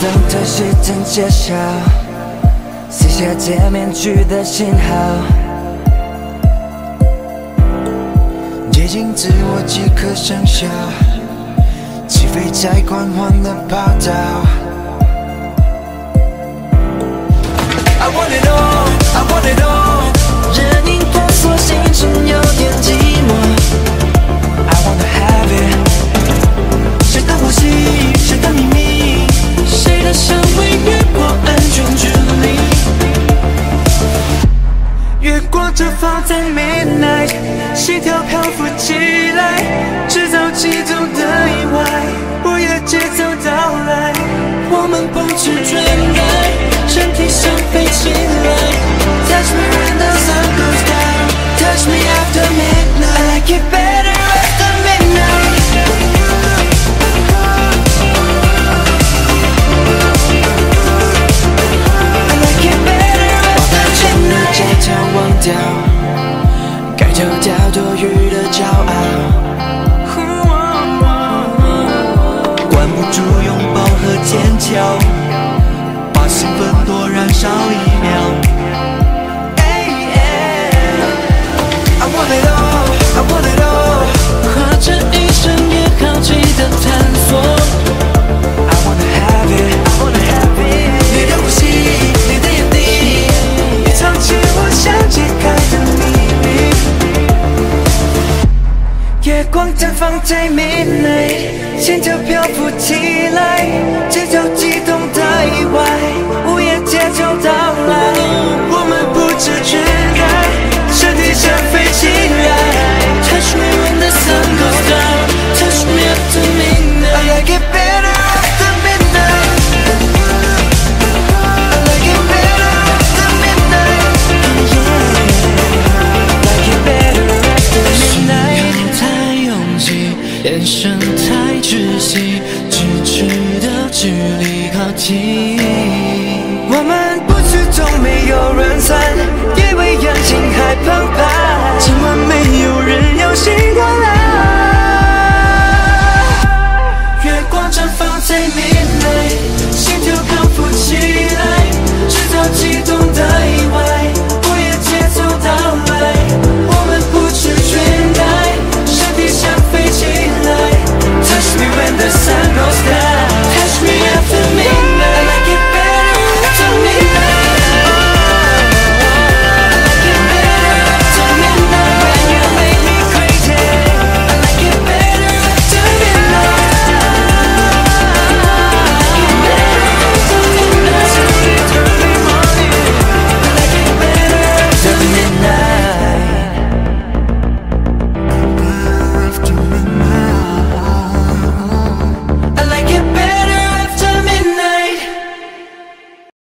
等待时间揭晓撕下假面具的信号接近自我即刻生效起飞在狂欢的跑道 i want it 就放在 midnight 心跳漂浮起来制造悸动的意外。绽放在 midnight，心跳漂浮起来，节奏激动的意外。眼神太窒息，咫尺的距离靠近。